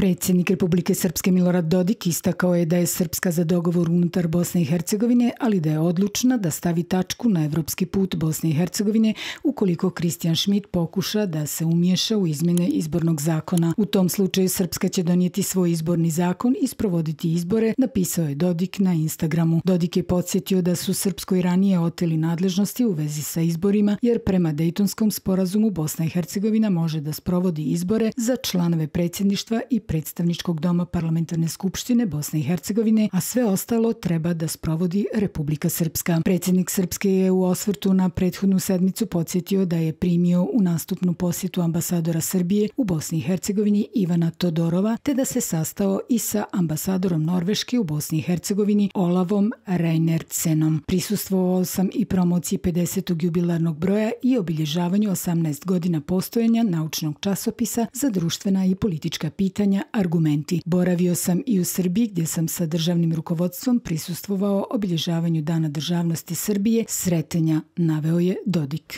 Predsjednik Republike Srpske Milorad Dodik istakao je da je Srpska za dogovor unutar Bosne i Hercegovine, ali da je odlučna da stavi tačku na evropski put Bosne i Hercegovine ukoliko Kristijan Schmidt pokuša da se umješa u izmjene izbornog zakona. U tom slučaju Srpska će donijeti svoj izborni zakon i sprovoditi izbore, napisao je Dodik na Instagramu. Dodik je podsjetio da su Srpskoj ranije oteli nadležnosti u vezi sa izborima, jer prema Dejtonskom sporazumu Bosna i Hercegovina može da sprovodi izbore za članove predsjedništva i predstavničkog doma parlamentarne skupštine Bosne i Hercegovine, a sve ostalo treba da sprovodi Republika Srpska. Predsjednik Srpske je u osvrtu na prethodnu sedmicu podsjetio da je primio u nastupnu posjetu ambasadora Srbije u Bosni i Hercegovini Ivana Todorova, te da se sastao i sa ambasadorom Norveške u Bosni i Hercegovini Olavom Reinercenom. Prisustvovao sam i promociji 50. jubilarnog broja i obilježavanju 18 godina postojanja naučnog časopisa za društvena i politička pitanja pitanja argumenti. Boravio sam i u Srbiji gdje sam sa državnim rukovodstvom prisustvovao obilježavanju Dana državnosti Srbije sretenja, naveo je Dodik.